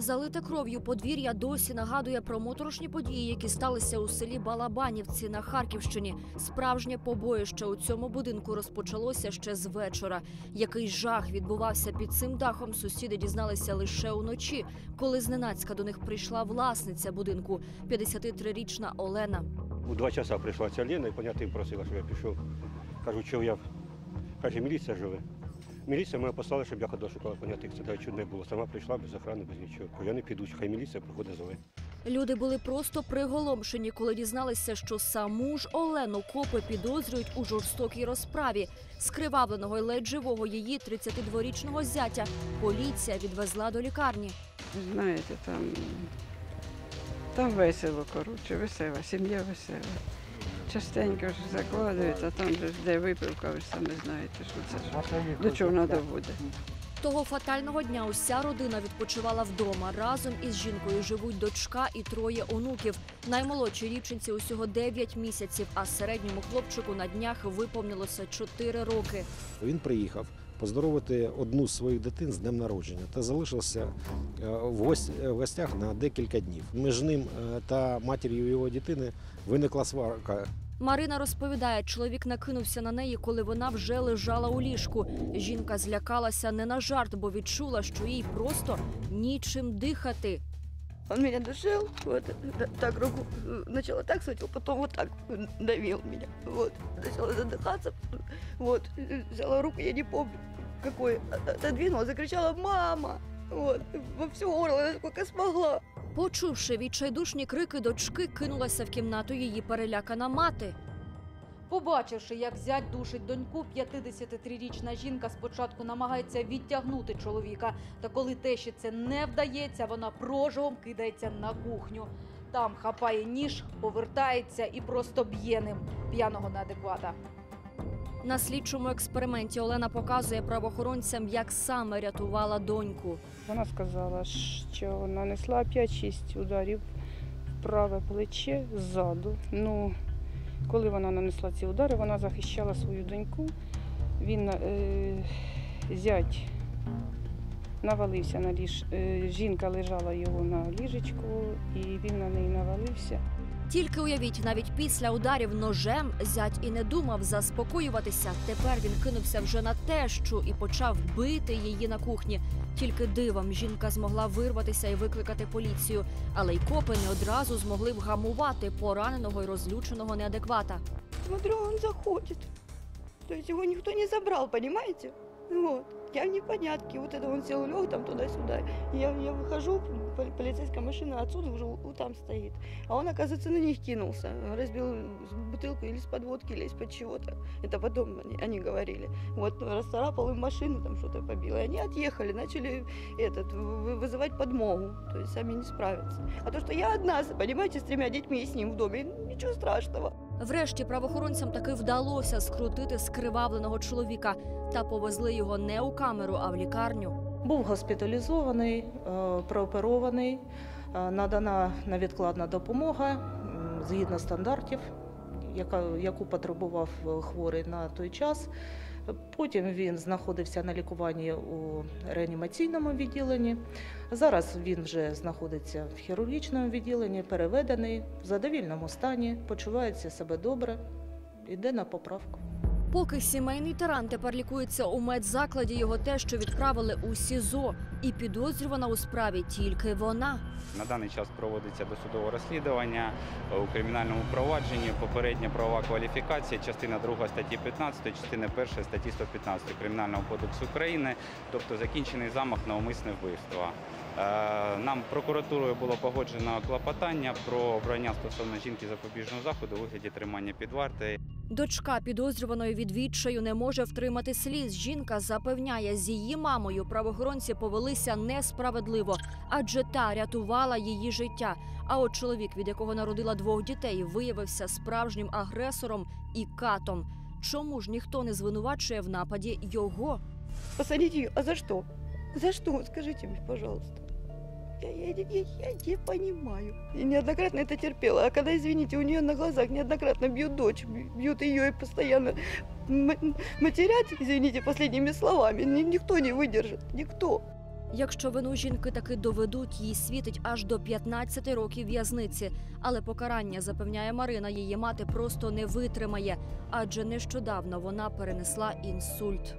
Залите кров'ю подвір'я досі нагадує про моторошні події, які сталися у селі Балабанівці на Харківщині. Справжнє побоїще у цьому будинку розпочалося ще з вечора. Який жах відбувався під цим дахом, сусіди дізналися лише уночі, коли зненацька до них прийшла власниця будинку, 53-річна Олена. У два часа прийшла ця Лена і понятим просила, щоб я пішов. Кажу, що я. Каже, міліція живе. Міліція мене послала, щоб я ходив шукала понятих. Це чого не було. Сама прийшла без охорони, без нічого. Я не піду, хай міліція приходить зове. Люди були просто приголомшені, коли дізналися, що саму ж Олену копи підозрюють у жорстокій розправі. Скривавленого й ледь живого її 32-річного зятя поліція відвезла до лікарні. Знаєте, там, там весело, коротше, весела, сім'я весела. Частенько ж закладують, а там же ж де випивка, ви ж самі знаєте, що це ж до чого вона доводи. Того фатального дня уся родина відпочивала вдома. Разом із жінкою живуть дочка і троє онуків. Наймолодшій дівчинці усього 9 місяців, а середньому хлопчику на днях виповнилося 4 роки. Він приїхав поздоровити одну з своїх дитин з днем народження та залишився е, в гось- гостях на декілька днів. Між ним е, та матір'ю його дитини виникла сварка. Марина розповідає, чоловік накинувся на неї, коли вона вже лежала у ліжку. Жінка злякалася не на жарт, бо відчула, що їй просто нічим дихати. Он меня душил, вот, д- так руку э, начала так схватил, потом вот так э, давил меня, вот, начала задыхаться, вот, э, взяла руку, я не помню, какой, о- отодвинула, закричала «мама», вот, во все горло, насколько смогла. Почувши відчайдушні крики дочки, кинулася в кімнату її перелякана мати. Побачивши, як зять душить доньку, 53-річна жінка спочатку намагається відтягнути чоловіка. Та коли тещі це не вдається, вона прожогом кидається на кухню. Там хапає ніж, повертається і просто б'є ним п'яного неадеквата. На слідчому експерименті Олена показує правоохоронцям, як саме рятувала доньку. Вона сказала, що нанесла 5-6 ударів в праве плече ззаду. Ну, коли вона нанесла ці удари, вона захищала свою доньку. Він е, зять навалився на ліж. Е, жінка лежала його на ліжечку, і він на неї навалився. Тільки уявіть, навіть після ударів ножем зять і не думав заспокоюватися. Тепер він кинувся вже на тещу і почав бити її на кухні. Тільки дивом жінка змогла вирватися і викликати поліцію, але й копи не одразу змогли вгамувати пораненого й розлюченого неадеквата. Смотрю, он заходит, то есть его никто не забрал, понимаете? Вот. Я в непонятке, вот это он сел, лег там туда-сюда. Я, я выхожу, пол- полицейская машина отсюда уже у- там стоит. А он, оказывается, на них кинулся. Разбил бутылку или с подводки, или из-под чего-то. Это потом они, они говорили. Вот, расцарапал им машину, там что-то побил. И они отъехали, начали этот, вы- вызывать подмогу. То есть сами не справятся. А то, что я одна, понимаете, с тремя детьми и с ним в доме, ничего страшного. Врешті правоохоронцям таки вдалося скрутити скривавленого чоловіка та повезли його не у камеру, а в лікарню. Був госпіталізований, е, прооперований, е, надана невідкладна допомога м, згідно стандартів, яка, яку потребував е, хворий на той час. Потім він знаходився на лікуванні у реанімаційному відділенні. Зараз він вже знаходиться в хірургічному відділенні, переведений в задовільному стані, почувається себе добре, йде на поправку. Поки сімейний тиран тепер лікується у медзакладі, його те, що відправили у СІЗО, і підозрювана у справі тільки вона. На даний час проводиться досудове розслідування у кримінальному провадженні. Попередня правова кваліфікація, частина 2 статті 15, частина 1 статті 115 Кримінального кодексу України, тобто закінчений замах на умисне вбивство. Е, Нам прокуратурою було погоджено клопотання про обрання стосовно жінки запобіжного заходу у вигляді тримання під вартою. Дочка підозрюваної від відчаю не може втримати сліз. Жінка запевняє, з її мамою правоохоронці повелися несправедливо, адже та рятувала її життя. А от чоловік, від якого народила двох дітей, виявився справжнім агресором і катом. Чому ж ніхто не звинувачує в нападі його? Посадить ее. А за что? За? Вот Скажите мне, пожалуйста. Я, я, я, я- не понимаю. И неоднократно это терпела. А когда, извините, у нее на глазах неоднократно бьют дочь, бьют ее и постоянно м- матерят, извините, последними словами, ни- никто не выдержит. Никто. Якщо вину жінки таки доведуть, їй світить аж до 15 років в'язниці. Але покарання, запевняє Марина, її мати просто не витримає, адже нещодавно вона перенесла інсульт.